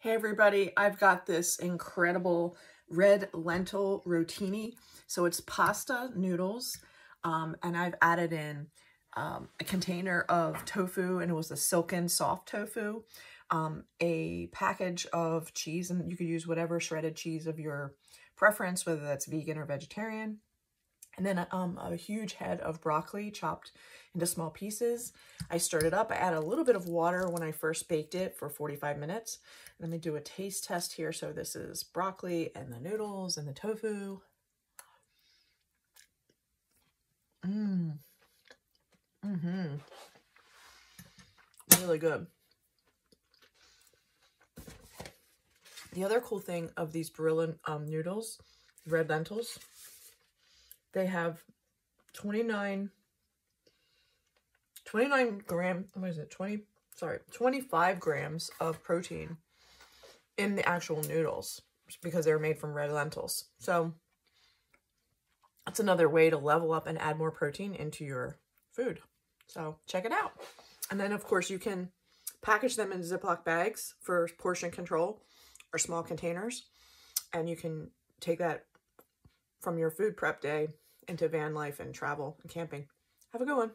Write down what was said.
Hey everybody, I've got this incredible red lentil rotini. So it's pasta noodles um, and I've added in um, a container of tofu and it was a silken soft tofu, um, a package of cheese and you could use whatever shredded cheese of your preference, whether that's vegan or vegetarian. And then um, a huge head of broccoli chopped into small pieces. I stirred it up. I added a little bit of water when I first baked it for 45 minutes. Let me do a taste test here. So this is broccoli and the noodles and the tofu. Mmm. Mm-hmm. Really good. The other cool thing of these Barilla um, noodles, red lentils, they have 29, 29 gram, what is it, 20, sorry, 25 grams of protein in the actual noodles because they're made from red lentils. So that's another way to level up and add more protein into your food. So check it out. And then of course you can package them in Ziploc bags for portion control or small containers. And you can take that from your food prep day into van life and travel and camping. Have a good one.